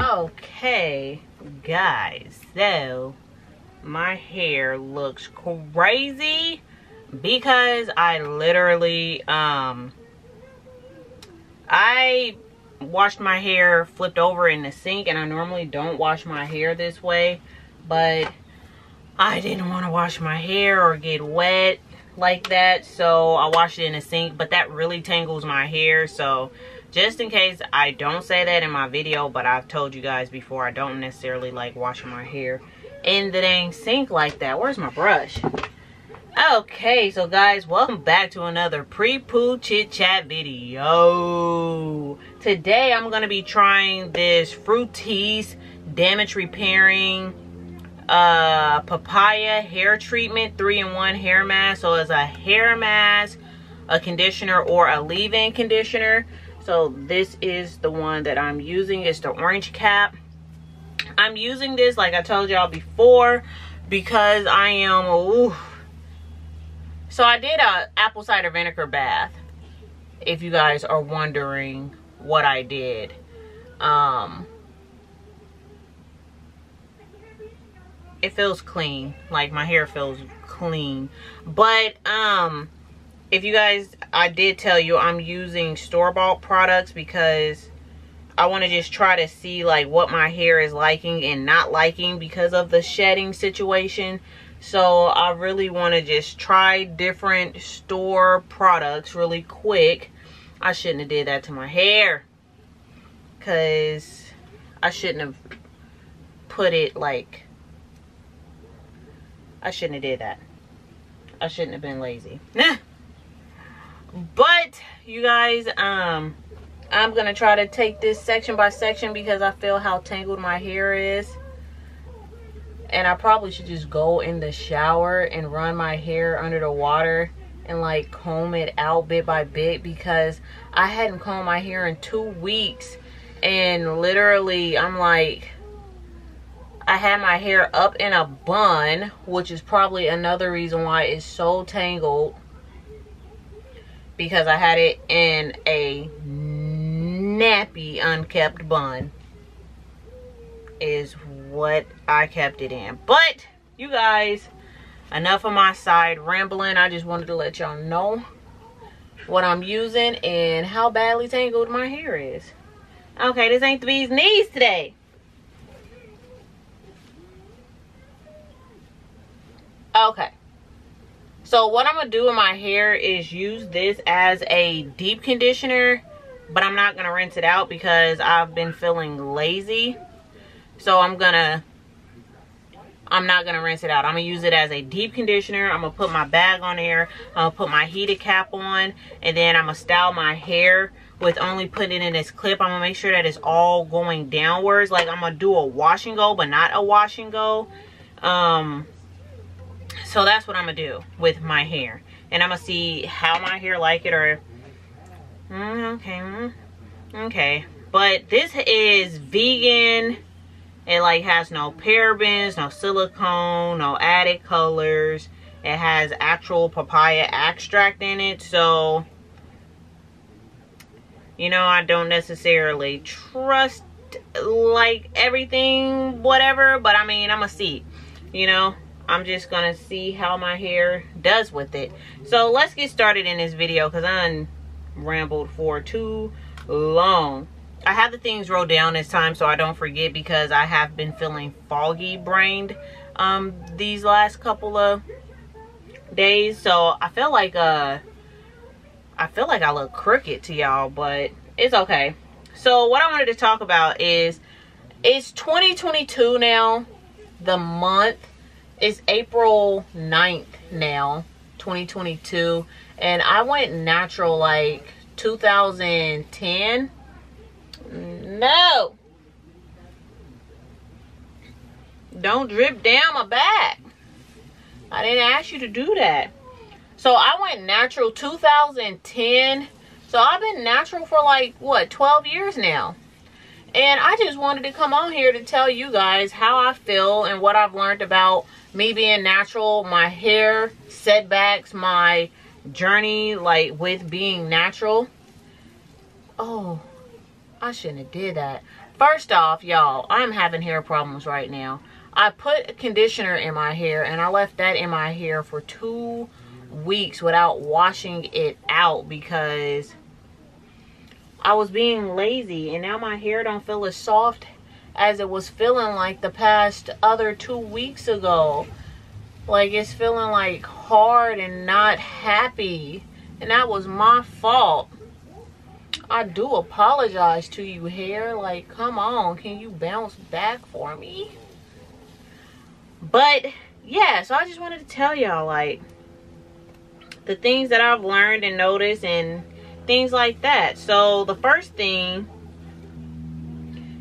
Okay, guys, so my hair looks crazy because I literally, um, I washed my hair flipped over in the sink and I normally don't wash my hair this way, but I didn't want to wash my hair or get wet like that, so I washed it in the sink, but that really tangles my hair, so just in case I don't say that in my video, but I've told you guys before, I don't necessarily like washing my hair in the dang sink like that. Where's my brush? Okay, so guys, welcome back to another pre-poo chit chat video. Today, I'm to be trying this Fructis damage repairing uh, papaya hair treatment, 3-in-1 hair mask. So it's a hair mask, a conditioner, or a leave-in conditioner. So this is the one that I'm using. It's the orange cap. I'm using this, like I told y'all before, because I am, ooh. So I did a apple cider vinegar bath, if you guys are wondering what I did. Um, it feels clean. Like my hair feels clean. But, um, if you guys i did tell you i'm using store-bought products because i want to just try to see like what my hair is liking and not liking because of the shedding situation so i really want to just try different store products really quick i shouldn't have did that to my hair because i shouldn't have put it like i shouldn't have did that. I shouldn't have been lazy. Nah. But you guys um i'm gonna try to take this section by section because i feel how tangled my hair is. And i probably should just go in the shower and run my hair under the water and like comb it out bit by bit because i hadn't combed my hair in two weeks. And literally i'm like I had my hair up in a bun, which is probably another reason why it's so tangled because I had it in a nappy unkept bun is what I kept it in. But you guys, enough of my side rambling. I just wanted to let y'all know what I'm using and how badly tangled my hair is. Okay, this ain't the bee's knees today. Okay. So what I'm going to do with my hair is use this as a deep conditioner. But I'm not going to rinse it out because I've been feeling lazy. So I'm going to... I'm not going to rinse it out. I'm going to use it as a deep conditioner. I'm going to put my bag on there. I'm going to put my heated cap on. And then I'm going to style my hair with only putting in this clip. I'm going to make sure that it's all going downwards. Like I'm going to do a wash and go, but not a wash and go. Um, so that's what I'm gonna do with my hair. And I'm gonna see how my hair like it or mm, okay mm, okay. But this is vegan. It like has no parabens no silicone no added colors. It has actual papaya extract in it. So you know I don't necessarily trust like everything whatever. But I mean I'm gonna see you know I'm just gonna see how my hair does with it. So let's get started in this video because I rambled for too long. I have the things wrote down this time so I don't forget because I have been feeling foggy brained um, these last couple of days. So I feel like uh I feel like I look crooked to y'all, but it's okay. So what I wanted to talk about is it's 2022 now, the month it's April 9th now, 2022. And I went natural like 2010. No. Don't drip down my back. I didn't ask you to do that. So I went natural 2010. So I've been natural for like, what, 12 years now. And I just wanted to come on here to tell you guys how I feel and what I've learned about me being natural, my hair, setbacks, my journey like with being natural. Oh, I shouldn't have did that. First off, y'all, I'm having hair problems right now. I put a conditioner in my hair and I left that in my hair for two weeks without washing it out because I was being lazy and now my hair don't feel as soft as it was feeling like the past other two weeks ago. Like it's feeling like hard and not happy. And that was my fault. I do apologize to you hair. Like, come on. Can you bounce back for me? But, yeah. So, I just wanted to tell y'all, like, the things that I've learned and noticed and things like that. So, the first thing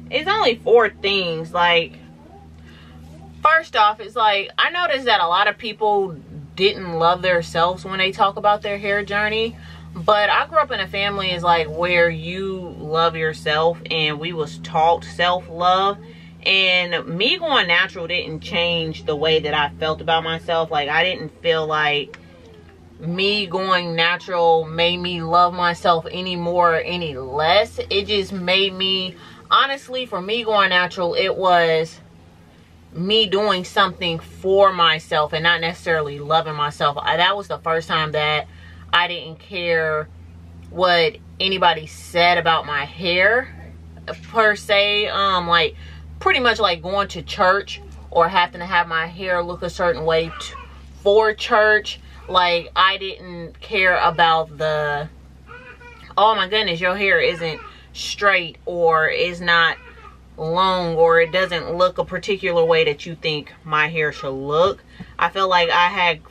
is only four things. Like, first off, it's like, I noticed that a lot of people didn't love themselves when they talk about their hair journey but i grew up in a family is like where you love yourself and we was taught self-love and me going natural didn't change the way that i felt about myself like i didn't feel like me going natural made me love myself any more or any less it just made me honestly for me going natural it was me doing something for myself and not necessarily loving myself I, that was the first time that I didn't care what anybody said about my hair per se. Um, like pretty much like going to church or having to have my hair look a certain way for church. Like I didn't care about the, oh my goodness, your hair isn't straight or is not long or it doesn't look a particular way that you think my hair should look. I feel like I had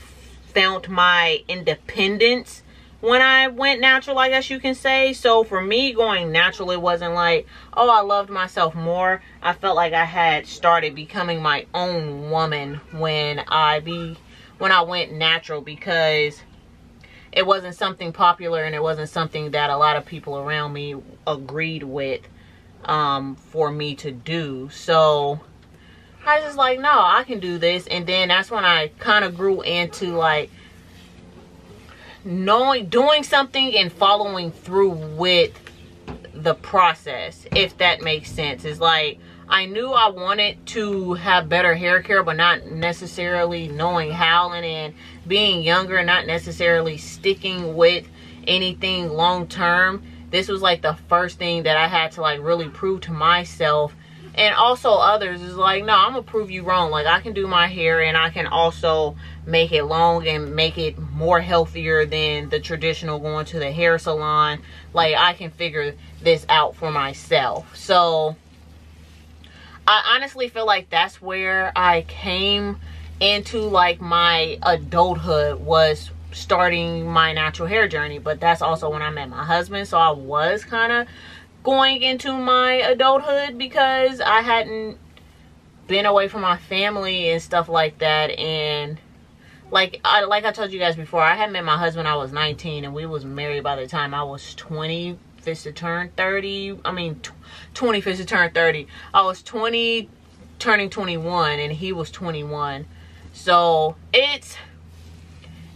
found my independence when I went natural, I guess you can say. So for me, going natural, it wasn't like, oh, I loved myself more. I felt like I had started becoming my own woman when I be when I went natural because it wasn't something popular and it wasn't something that a lot of people around me agreed with um, for me to do. So I was just like, no, I can do this. And then that's when I kind of grew into like knowing, doing something and following through with the process, if that makes sense. It's like, I knew I wanted to have better hair care, but not necessarily knowing how and then being younger, and not necessarily sticking with anything long term. This was like the first thing that I had to like really prove to myself. And also others is like no i'm gonna prove you wrong. Like i can do my hair and i can also make it long and make it more healthier than the traditional going to the hair salon. Like i can figure this out for myself. So i honestly feel like that's where i came into like my adulthood was starting my natural hair journey but that's also when i met my husband so i was kind of going into my adulthood because I hadn't been away from my family and stuff like that and like I like I told you guys before I had met my husband I was 19 and we was married by the time I was 20 fist to turn 30 I mean 20 fist to turn 30 I was 20 turning 21 and he was 21 so it's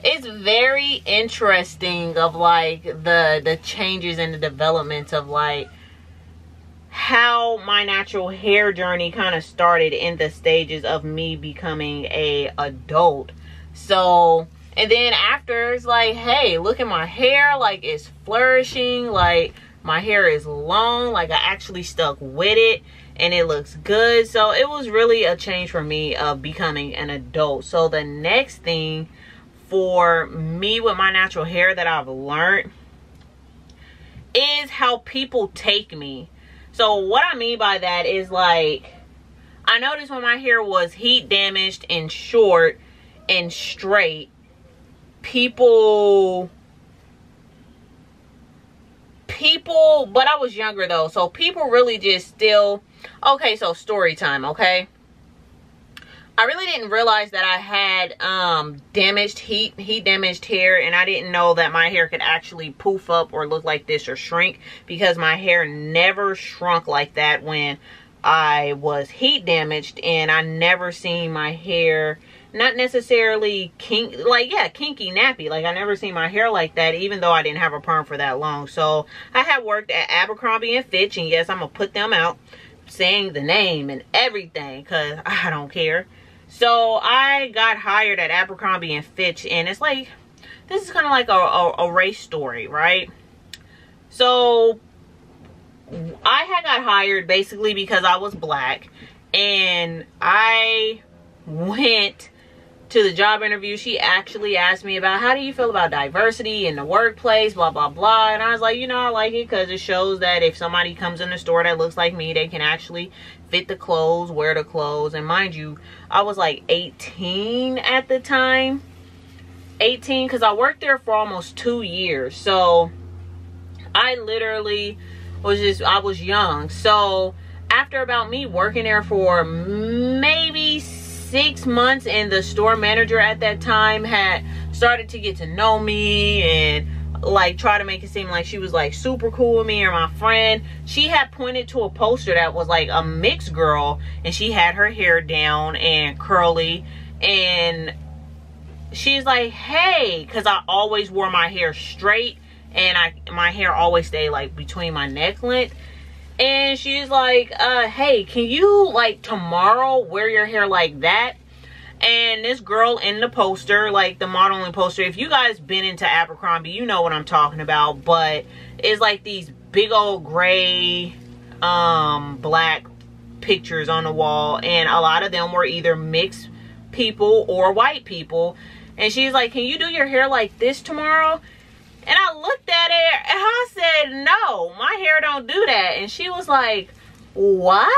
it's very interesting of like the the changes and the developments of like how my natural hair journey kind of started in the stages of me becoming a adult. So and then after it's like hey look at my hair like it's flourishing like my hair is long like i actually stuck with it and it looks good. So it was really a change for me of becoming an adult. So the next thing for me with my natural hair that i've learned is how people take me. So what I mean by that is like, I noticed when my hair was heat damaged and short and straight, people people but i was younger though so people really just still okay so story time okay? I really didn't realize that I had um, damaged heat, heat damaged hair, and I didn't know that my hair could actually poof up or look like this or shrink because my hair never shrunk like that when I was heat damaged, and I never seen my hair not necessarily kink like yeah kinky nappy. Like i never seen my hair like that even though i didn't have a perm for that long. So i have worked at abercrombie and fitch and yes i'm gonna put them out saying the name and everything because i don't care. So i got hired at abercrombie and fitch and it's like this is kind of like a, a, a race story right? So i had got hired basically because i was black and i went to the job interview, she actually asked me about how do you feel about diversity in the workplace, blah, blah, blah. And I was like, you know, I like it because it shows that if somebody comes in the store that looks like me, they can actually fit the clothes, wear the clothes. And mind you, I was like 18 at the time. 18 because I worked there for almost two years. So I literally was just, I was young. So after about me working there for maybe six months and the store manager at that time had started to get to know me and like try to make it seem like she was like super cool with me or my friend. She had pointed to a poster that was like a mixed girl and she had her hair down and curly and she's like hey because i always wore my hair straight and i my hair always stayed like between my neck length and she's like uh hey can you like tomorrow wear your hair like that? And this girl in the poster like the modeling poster if you guys been into abercrombie you know what i'm talking about but it's like these big old gray um black pictures on the wall and a lot of them were either mixed people or white people. And she's like can you do your hair like this tomorrow and I looked at her and I said, no, my hair don't do that. And she was like, what?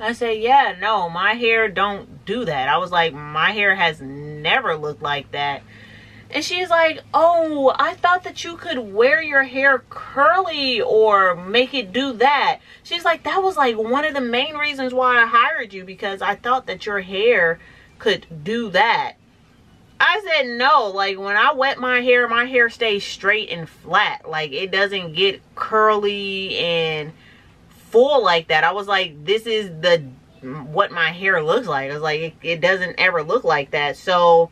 I said, yeah, no, my hair don't do that. I was like, my hair has never looked like that. And she's like, oh, I thought that you could wear your hair curly or make it do that. She's like, that was like one of the main reasons why I hired you because I thought that your hair could do that. I said no. Like when I wet my hair, my hair stays straight and flat. Like it doesn't get curly and full like that. I was like, this is the what my hair looks like. I was like, it, it doesn't ever look like that. So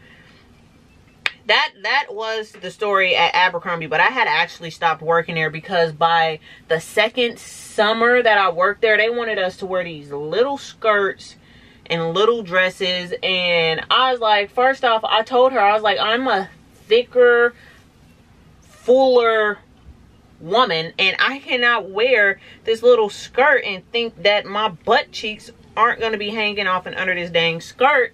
that that was the story at Abercrombie. But I had actually stopped working there because by the second summer that I worked there, they wanted us to wear these little skirts and little dresses and I was like first off I told her I was like I'm a thicker fuller woman and I cannot wear this little skirt and think that my butt cheeks aren't going to be hanging off and under this dang skirt.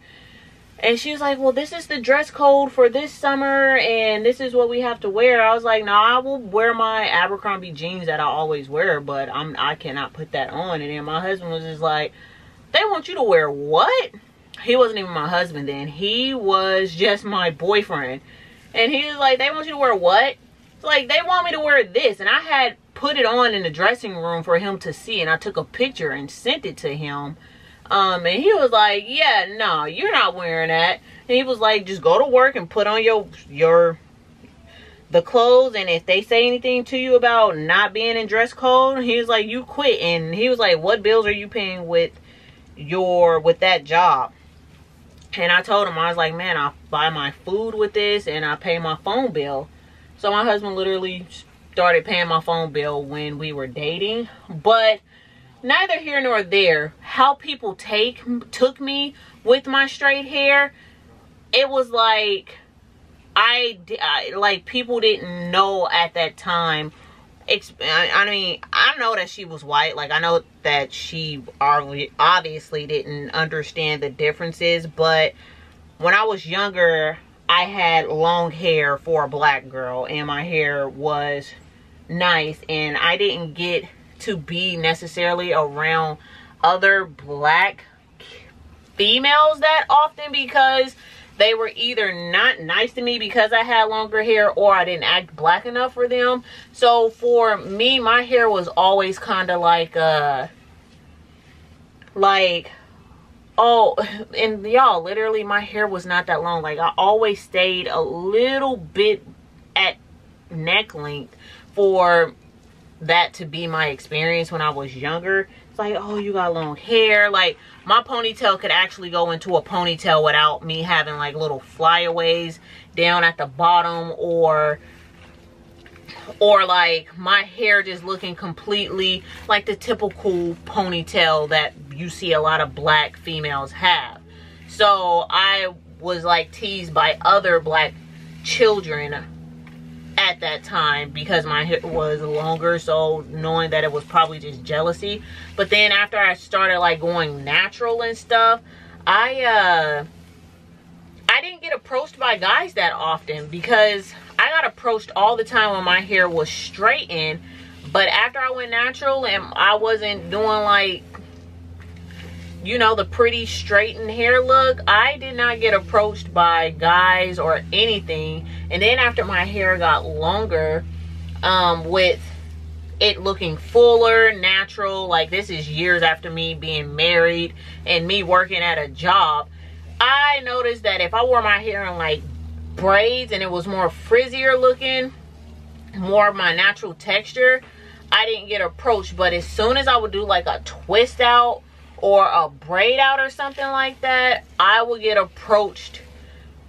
And she was like well this is the dress code for this summer and this is what we have to wear. I was like no i will wear my abercrombie jeans that i always wear but i'm i cannot put that on. And then my husband was just like they want you to wear what? He wasn't even my husband then. He was just my boyfriend. And he was like, they want you to wear what? Like, they want me to wear this. And I had put it on in the dressing room for him to see. And I took a picture and sent it to him. Um, and he was like, yeah, no, you're not wearing that. And he was like, just go to work and put on your, your, the clothes. And if they say anything to you about not being in dress code, he was like, you quit. And he was like, what bills are you paying with your with that job. And i told him i was like man i buy my food with this and i pay my phone bill. So my husband literally started paying my phone bill when we were dating. But neither here nor there how people take took me with my straight hair it was like I, I like people didn't know at that time I mean, I know that she was white. Like, I know that she obviously didn't understand the differences. But when I was younger, I had long hair for a black girl. And my hair was nice. And I didn't get to be necessarily around other black females that often because they were either not nice to me because I had longer hair or I didn't act black enough for them. So for me, my hair was always kind of like, uh, like oh and y'all literally my hair was not that long like i always stayed a little bit at neck length for that to be my experience when i was younger like oh you got long hair like my ponytail could actually go into a ponytail without me having like little flyaways down at the bottom or or like my hair just looking completely like the typical ponytail that you see a lot of black females have. So I was like teased by other black children at that time because my hair was longer so knowing that it was probably just jealousy but then after i started like going natural and stuff i uh i didn't get approached by guys that often because I got approached all the time when my hair was straightened. But after I went natural and I wasn't doing like, you know, the pretty straightened hair look, I did not get approached by guys or anything. And then after my hair got longer, um, with it looking fuller, natural, like this is years after me being married and me working at a job, I noticed that if I wore my hair in like braids and it was more frizzier looking more of my natural texture i didn't get approached but as soon as i would do like a twist out or a braid out or something like that i would get approached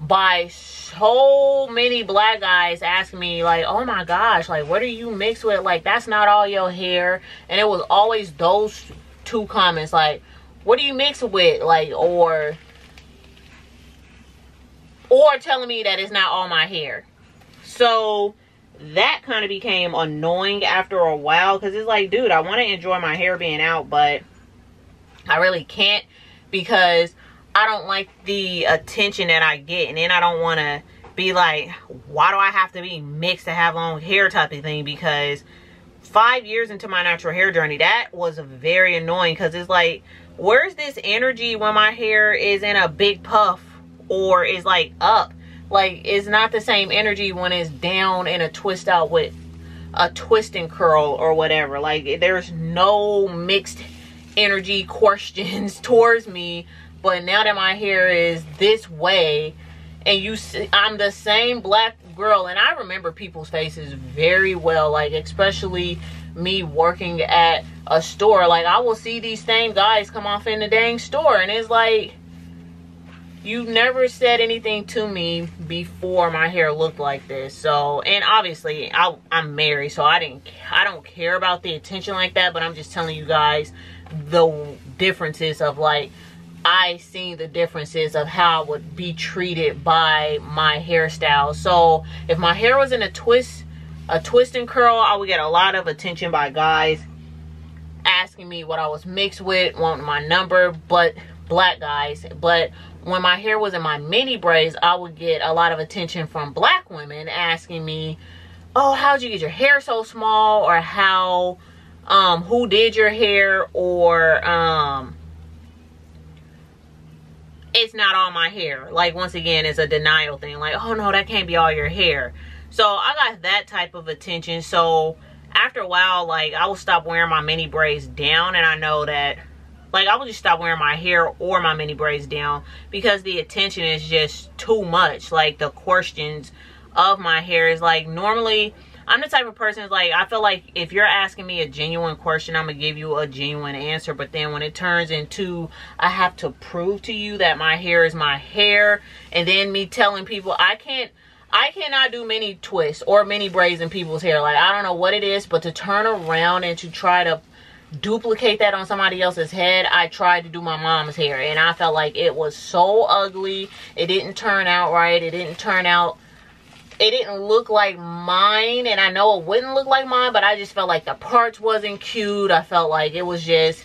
by so many black guys asking me like oh my gosh like what are you mixed with? Like that's not all your hair. And it was always those two comments like what are you mixed with? Like or or telling me that it's not all my hair. So that kind of became annoying after a while because it's like, dude, I want to enjoy my hair being out, but I really can't because I don't like the attention that I get. And then I don't want to be like, why do I have to be mixed to have long hair type of thing? Because five years into my natural hair journey, that was very annoying because it's like, where's this energy when my hair is in a big puff or is like up like it's not the same energy when it's down in a twist out with a twist and curl or whatever like there's no mixed energy questions towards me but now that my hair is this way and you see i'm the same black girl and i remember people's faces very well like especially me working at a store. Like i will see these same guys come off in the dang store and it's like you never said anything to me before my hair looked like this. So and obviously I, i'm married so i didn't i don't care about the attention like that but i'm just telling you guys the differences of like i seen the differences of how i would be treated by my hairstyle so if my hair was in a twist a twist and curl i would get a lot of attention by guys asking me what i was mixed with wanting my number but black guys but when my hair was in my mini braids, I would get a lot of attention from black women asking me, oh, how'd you get your hair so small? Or how, um, who did your hair? Or, um, it's not all my hair. Like, once again, it's a denial thing. Like, oh no, that can't be all your hair. So I got that type of attention. So after a while, like, I will stop wearing my mini braids down. And I know that like I would just stop wearing my hair or my mini braids down because the attention is just too much. Like the questions of my hair is like normally I'm the type of person like I feel like if you're asking me a genuine question, I'm gonna give you a genuine answer. But then when it turns into I have to prove to you that my hair is my hair, and then me telling people I can't I cannot do many twists or many braids in people's hair. Like I don't know what it is, but to turn around and to try to duplicate that on somebody else's head i tried to do my mom's hair and i felt like it was so ugly it didn't turn out right it didn't turn out it didn't look like mine and i know it wouldn't look like mine but i just felt like the parts wasn't cute i felt like it was just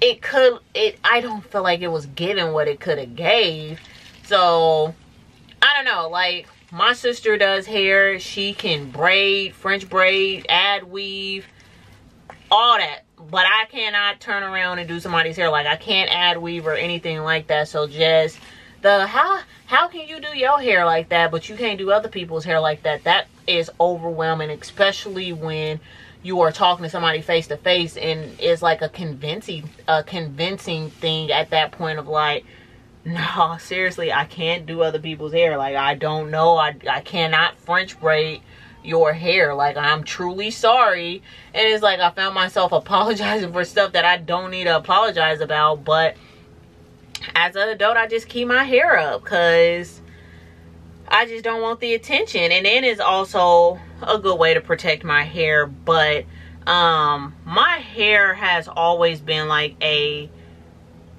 it could it i don't feel like it was given what it could have gave so i don't know like my sister does hair she can braid french braid add weave all that but I cannot turn around and do somebody's hair. Like I can't add weave or anything like that. So just the how how can you do your hair like that, but you can't do other people's hair like that? That is overwhelming, especially when you are talking to somebody face to face and it's like a convincing a convincing thing at that point of like no seriously i can't do other people's hair. Like i don't know. I, I cannot french braid your hair. Like i'm truly sorry. And it's like i found myself apologizing for stuff that i don't need to apologize about but as an adult i just keep my hair up because i just don't want the attention. And then it's also a good way to protect my hair. But um my hair has always been like a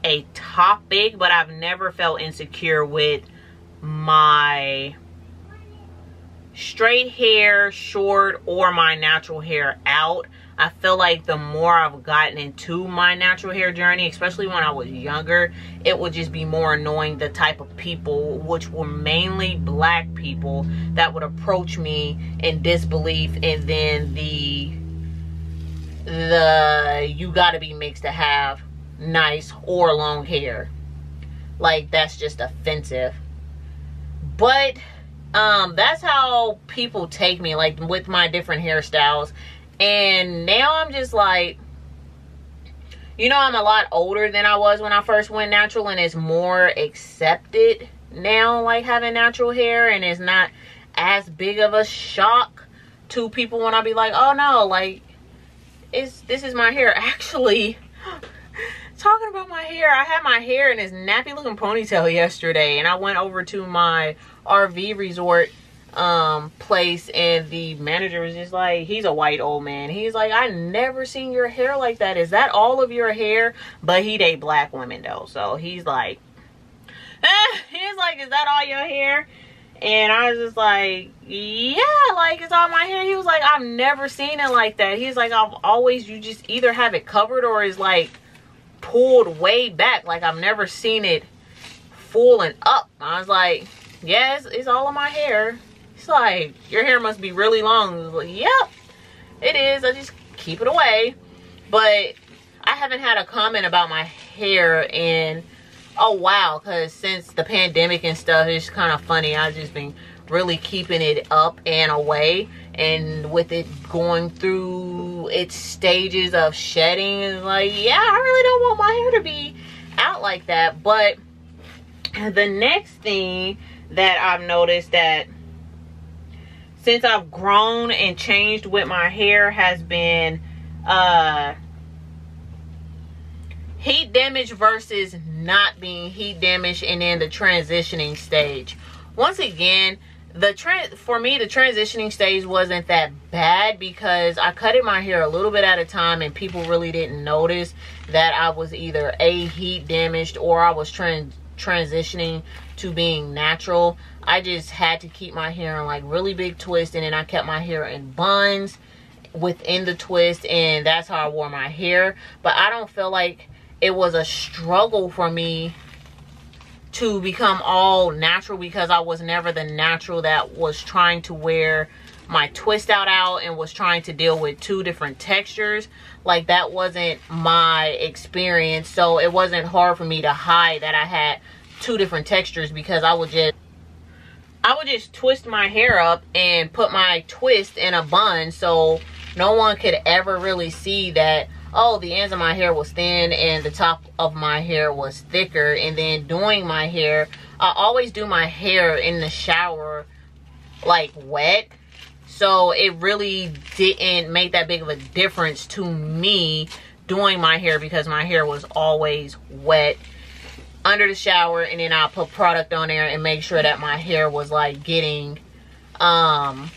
a topic but i've never felt insecure with my straight hair short or my natural hair out I feel like the more I've gotten into my natural hair journey, especially when I was younger, it would just be more annoying the type of people, which were mainly black people, that would approach me in disbelief and then the the you gotta be mixed to have nice or long hair. Like that's just offensive. But um that's how people take me like with my different hairstyles and now I'm just like, you know, I'm a lot older than I was when I first went natural, and it's more accepted now, like having natural hair, and it's not as big of a shock to people when I be like, oh no, like, it's this is my hair. Actually, talking about my hair, I had my hair in this nappy looking ponytail yesterday, and I went over to my RV resort um place and the manager was just like he's a white old man. He's like i never seen your hair like that. Is that all of your hair? But he date black women though. So he's like he's like is that all your hair? And i was just like yeah like it's all my hair. He was like i've never seen it like that. He's like i've always you just either have it covered or is like pulled way back. Like i've never seen it full and up. I was like yeah it's, it's all of my hair He's like, your hair must be really long. Like, yep, it is. I just keep it away. But I haven't had a comment about my hair in a while because since the pandemic and stuff, it's kind of funny. I've just been really keeping it up and away. And with it going through its stages of shedding, like, yeah, I really don't want my hair to be out like that. But the next thing that I've noticed that since I've grown and changed with my hair has been uh, heat damage versus not being heat damaged and then the transitioning stage. Once again, the trend for me the transitioning stage wasn't that bad because I cutted my hair a little bit at a time and people really didn't notice that I was either a heat damaged or I was trans transitioning to being natural. I just had to keep my hair in like really big twists and then I kept my hair in buns within the twist and that's how I wore my hair. But I don't feel like it was a struggle for me to become all natural because I was never the natural that was trying to wear my twist out out and was trying to deal with two different textures like that wasn't my experience so it wasn't hard for me to hide that I had two different textures because I would just I would just twist my hair up and put my twist in a bun so no one could ever really see that oh the ends of my hair was thin and the top of my hair was thicker. And then doing my hair I always do my hair in the shower like wet. So it really didn't make that big of a difference to me doing my hair because my hair was always wet under the shower and then I'll put product on there and make sure that my hair was like getting um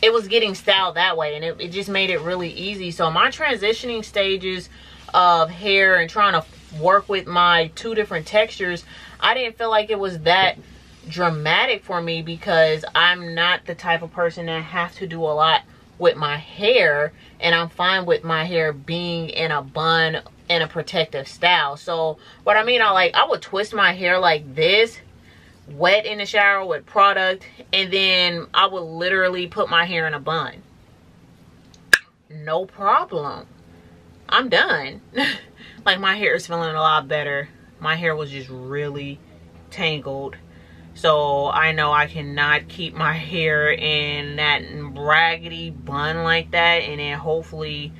it was getting styled that way and it, it just made it really easy. So my transitioning stages of hair and trying to work with my two different textures I didn't feel like it was that dramatic for me because I'm not the type of person that has to do a lot with my hair and I'm fine with my hair being in a bun in a protective style. So what I mean, I like I would twist my hair like this, wet in the shower with product, and then I would literally put my hair in a bun. No problem. I'm done. like my hair is feeling a lot better. My hair was just really tangled. So I know I cannot keep my hair in that raggedy bun like that. And then hopefully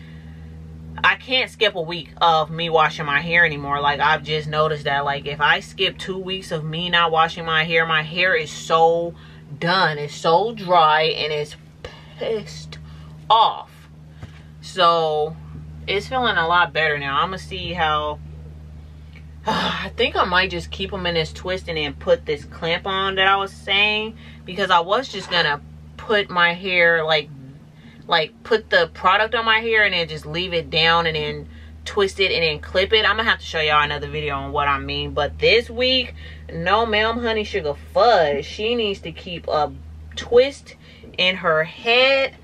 I can't skip a week of me washing my hair anymore. Like I've just noticed that like if I skip two weeks of me not washing my hair, my hair is so done. It's so dry and it's pissed off. So it's feeling a lot better now. I'm gonna see how I think I might just keep them in this twist and then put this clamp on that I was saying because I was just gonna put my hair like like put the product on my hair and then just leave it down and then twist it and then clip it. I'm gonna have to show y'all another video on what I mean. But this week, no ma'am honey sugar fudge. She needs to keep a twist in her head.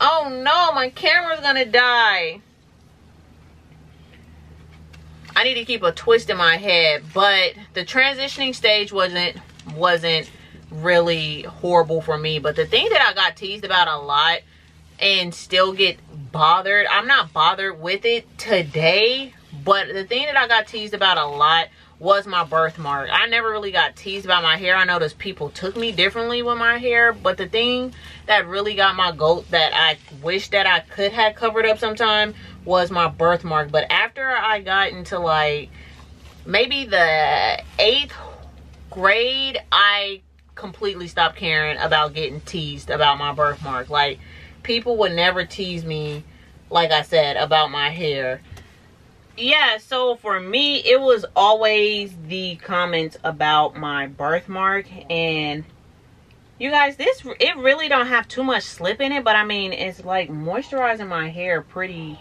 Oh no, my camera's gonna die. I need to keep a twist in my head, but the transitioning stage wasn't wasn't really horrible for me. But the thing that I got teased about a lot and still get bothered, I'm not bothered with it today, but the thing that I got teased about a lot was my birthmark. I never really got teased by my hair. I noticed people took me differently with my hair, but the thing that really got my goat that I wish that I could have covered up sometime was my birthmark. But after I got into like maybe the eighth grade, I completely stopped caring about getting teased about my birthmark. Like people would never tease me, like I said, about my hair. Yeah, so for me, it was always the comments about my birthmark and you guys this it really don't have too much slip in it but i mean it's like moisturizing my hair pretty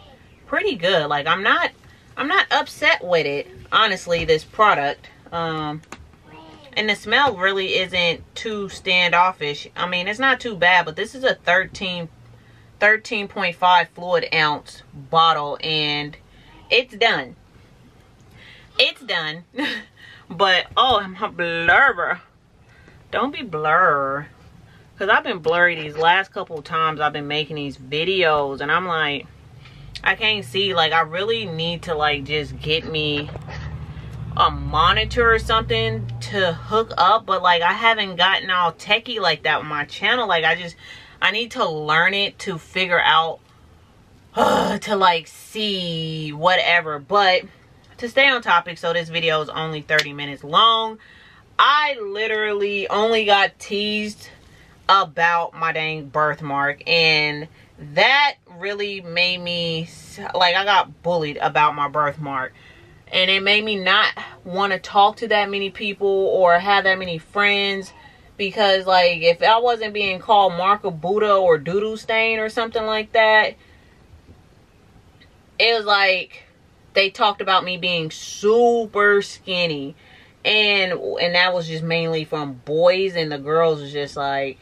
pretty good. Like I'm not I'm not upset with it, honestly, this product. Um and the smell really isn't too standoffish. I mean, it's not too bad, but this is a 13 13.5 fluid ounce bottle and it's done. It's done. but oh, I'm a blurber. Don't be blur. Cause I've been blurry these last couple times I've been making these videos and I'm like I can't see. Like, I really need to, like, just get me a monitor or something to hook up. But, like, I haven't gotten all techie like that with my channel. Like, I just, I need to learn it to figure out, uh, to, like, see whatever. But, to stay on topic, so this video is only 30 minutes long. I literally only got teased about my dang birthmark. And that really made me like I got bullied about my birthmark and it made me not want to talk to that many people or have that many friends because like if I wasn't being called Mark of Buddha or Doodle Stain or something like that it was like they talked about me being super skinny. And and that was just mainly from boys and the girls was just like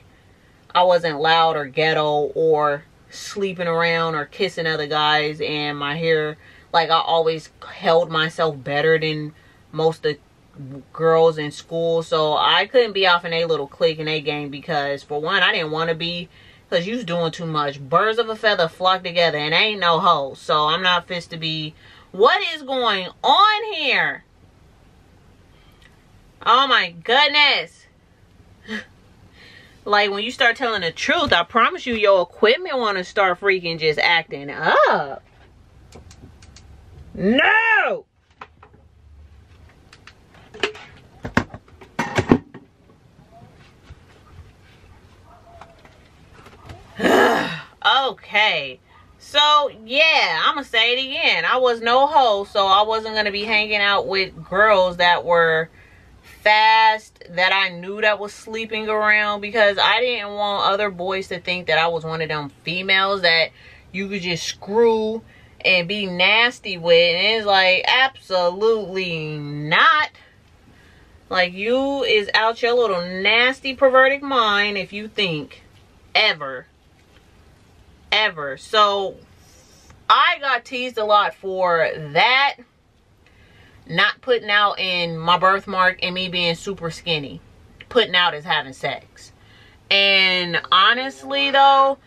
I wasn't loud or ghetto or sleeping around or kissing other guys. And my hair like I always held myself better than most of the girls in school. So I couldn't be off in a little clique in a game because for one I didn't want to be because you was doing too much birds of a feather flock together and ain't no hoe so I'm not fit to be what is going on here oh my goodness like when you start telling the truth, I promise you your equipment want to start freaking just acting up. No! okay. So, yeah, I'm going to say it again. I was no hoe, so I wasn't to be hanging out with girls that were fast that I knew that was sleeping around because I didn't want other boys to think that I was one of them females that you could just screw and be nasty with. And it's like, absolutely not. Like, you is out your little nasty perverted mind if you think ever, ever. So, I got teased a lot for that not putting out in my birthmark and me being super skinny. Putting out is having sex. And honestly though,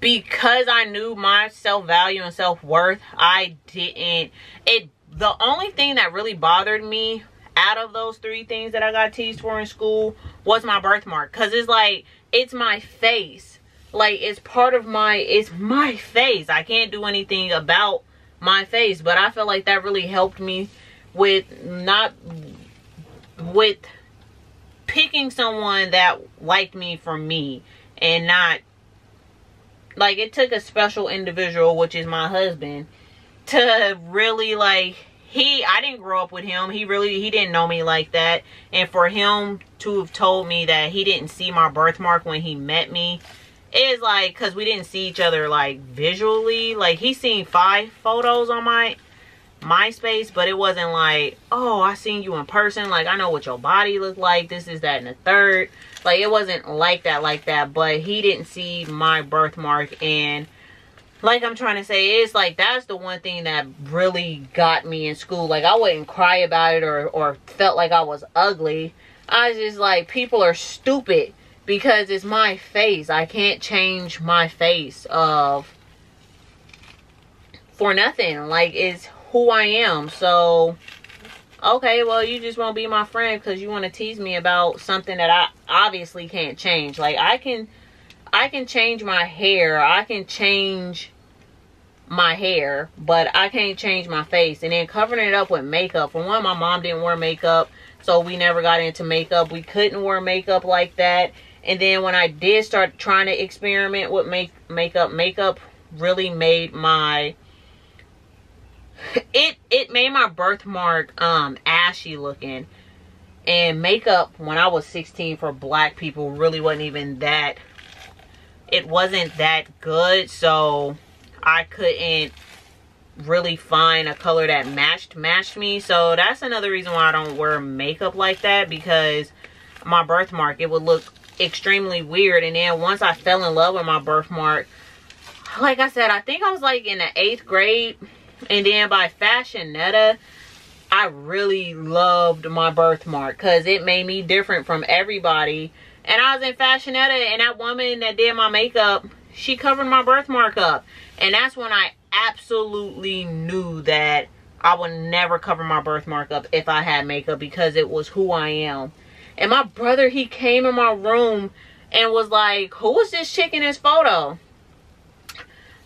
because I knew my self-value and self-worth, I didn't it the only thing that really bothered me out of those three things that I got teased for in school was my birthmark. Cause it's like, it's my face. Like it's part of my, it's my face. I can't do anything about my face. But I feel like that really helped me with not, with picking someone that liked me for me and not like it took a special individual which is my husband to really like he i didn't grow up with him he really he didn't know me like that and for him to have told me that he didn't see my birthmark when he met me is like because we didn't see each other like visually like he seen five photos on my MySpace, but it wasn't like, oh, I seen you in person. Like, I know what your body looked like. This is that and the third. Like, it wasn't like that, like that. But he didn't see my birthmark. And like I'm trying to say, it's like that's the one thing that really got me in school. Like, I wouldn't cry about it or, or felt like I was ugly. I was just like, people are stupid because it's my face. I can't change my face of for nothing. Like, it's who I am. So, okay, well, you just won't be my friend because you want to tease me about something that I obviously can't change. Like, I can, I can change my hair. I can change my hair, but I can't change my face. And then covering it up with makeup. For one, my mom didn't wear makeup, so we never got into makeup. We couldn't wear makeup like that. And then when I did start trying to experiment with make makeup, makeup really made my it it made my birthmark um ashy looking. And makeup when i was 16 for black people really wasn't even that it wasn't that good. So i couldn't really find a color that matched matched me. So that's another reason why i don't wear makeup like that because my birthmark it would look extremely weird and then once i fell in love with my birthmark like i said i think i was like in the eighth grade and then by Fashionetta, I really loved my birthmark because it made me different from everybody. And I was in Fashionetta and that woman that did my makeup, she covered my birthmark up. And that's when I absolutely knew that I would never cover my birthmark up if I had makeup because it was who I am. And my brother, he came in my room and was like, who is this chick in this photo?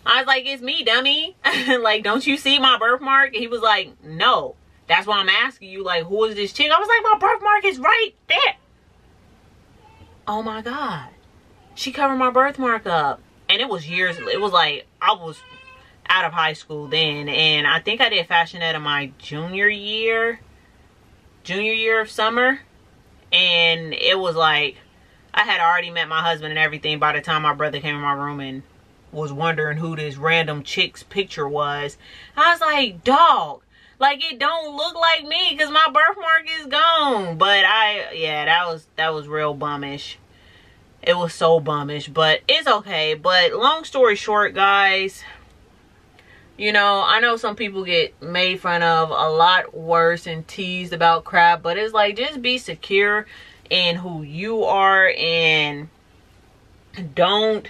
I was like, it's me, dummy. like, don't you see my birthmark? he was like, no. That's why I'm asking you, like, who is this chick? I was like, my birthmark is right there. Oh my God. She covered my birthmark up. And it was years, it was like, I was out of high school then. And I think I did Fashionette in my junior year, junior year of summer. And it was like, I had already met my husband and everything by the time my brother came in my room and was wondering who this random chick's picture was. I was like, dog, like it don't look like me because my birthmark is gone. But I, yeah, that was, that was real bummish. It was so bummish, but it's okay. But long story short, guys, you know, I know some people get made fun of a lot worse and teased about crap, but it's like, just be secure in who you are and don't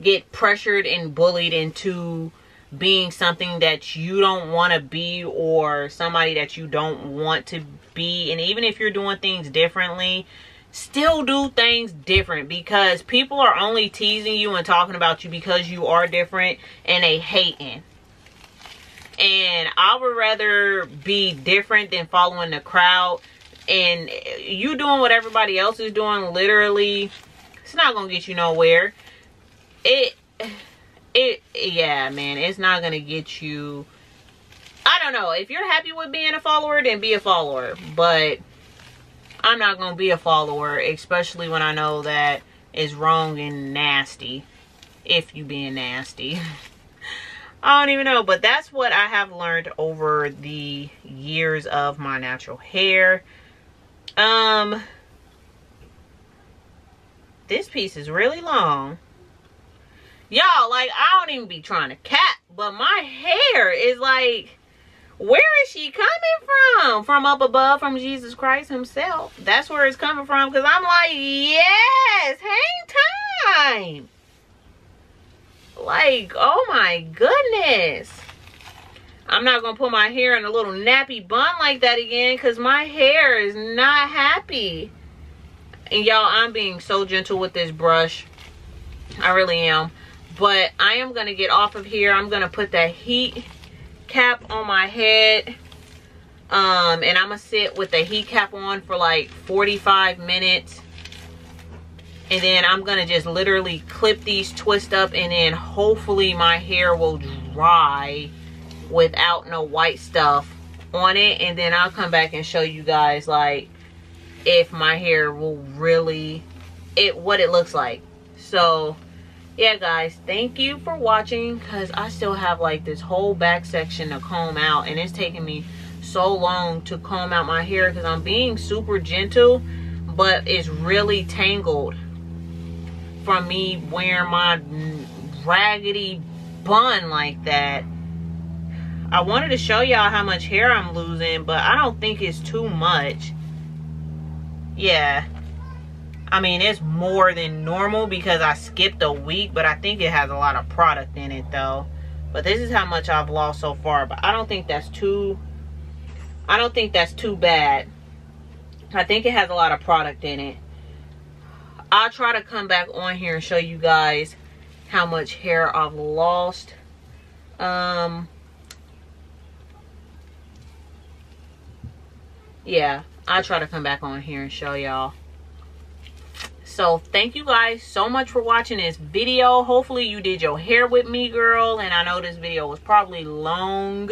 get pressured and bullied into being something that you don't want to be or somebody that you don't want to be. And even if you're doing things differently still do things different because people are only teasing you and talking about you because you are different and they hating and I would rather be different than following the crowd. And you doing what everybody else is doing literally it's not gonna get you nowhere. It it yeah man it's not gonna get you i don't know. If you're happy with being a follower then be a follower. But i'm not gonna be a follower especially when i know that it's wrong and nasty if you being nasty I don't even know, but that's what I have learned over the years of my natural hair. Um, this piece is really long. Y'all like i don't even be trying to cap but my hair is like where is she coming from? From up above from jesus christ himself. That's where it's coming from because i'm like yes hang time like oh my goodness I'm not going to put my hair in a little nappy bun like that again because my hair is not happy. And y'all, I'm being so gentle with this brush. I really am. But I am going to get off of here. I'm going to put that heat cap on my head. Um, and I'm going to sit with the heat cap on for like 45 minutes. And then I'm to just literally clip these twist up and then hopefully my hair will dry without no white stuff on it. And then I'll come back and show you guys like if my hair will really, it what it looks like. So yeah guys thank you for watching because i still have like this whole back section to comb out and it's taking me so long to comb out my hair because i'm being super gentle but it's really tangled from me wearing my raggedy bun like that i wanted to show y'all how much hair i'm losing but i don't think it's too much yeah I mean, it's more than normal because I skipped a week, but I think it has a lot of product in it though. But this is how much I've lost so far, but I don't think that's too, I don't think that's too bad. I think it has a lot of product in it. I'll try to come back on here and show you guys how much hair I've lost. Um, yeah, I'll try to come back on here and show y'all. So thank you guys so much for watching this video. Hopefully you did your hair with me girl and i know this video was probably long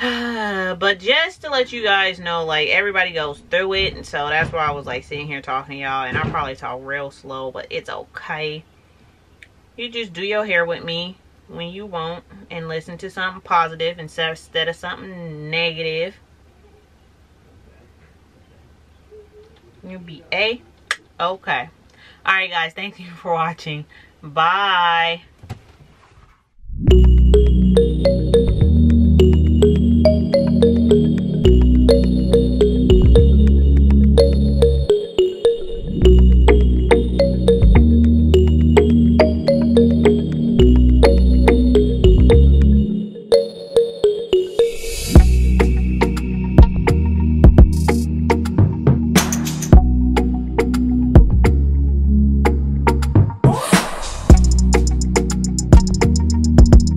but just to let you guys know like everybody goes through it and so that's why i was like sitting here talking to y'all and i probably talk real slow but it's okay you just do your hair with me when you want and listen to something positive instead of something negative you'll be a Okay. All right, guys. Thank you for watching. Bye.